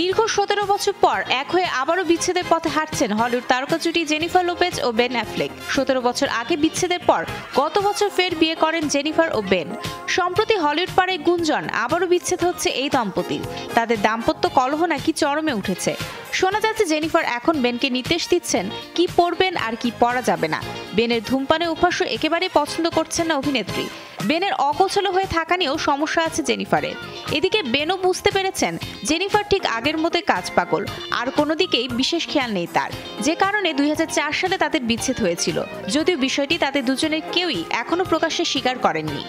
দীর্ঘ সতেরো বছর পর এক হয়ে আবারও বিচ্ছেদের পথে হাঁটছেন হলিউড তারকা জুটি জেনিফার লোপেজ ও বেন অ্যাফ্লেক। সতেরো বছর আগে বিচ্ছেদের পর গত বছর ফের বিয়ে করেন জেনিফার ও বেন। সম্প্রতি হলিউড পাড়ায় গুঞ্জন, আবারও বিচ্ছেদ হচ্ছে এই দম্পতির। তাদের দাম্পত্য কলহ নাকি চরমে উঠেছে। শোনা যাচ্ছে জেনিফার এখন বেনকে নির্দেশ দিচ্ছেন, কি পরবেন আর কি পরা যাবে না। বেনের ধূমপানে অভ্যাস একেবারে পছন্দ করছেন না অভিনেত্রী। বেনের অগোছলো হয়ে থাকা নিয়েও সমস্যা আছে জেনিফারের। এদিকে বেনও বুঝতে পেরেছেন, জেনিফার ঠিক আগের মতোই কাজ পাগল। আর কোনো দিকেই বিশেষ খেয়াল নেই তার। যে কারণে দুই হাজার চার সালে তাদের বিচ্ছেদ হয়েছিল। যদিও বিষয়টি তাদের দুজনের কেউই এখনও প্রকাশ্যে স্বীকার করেননি।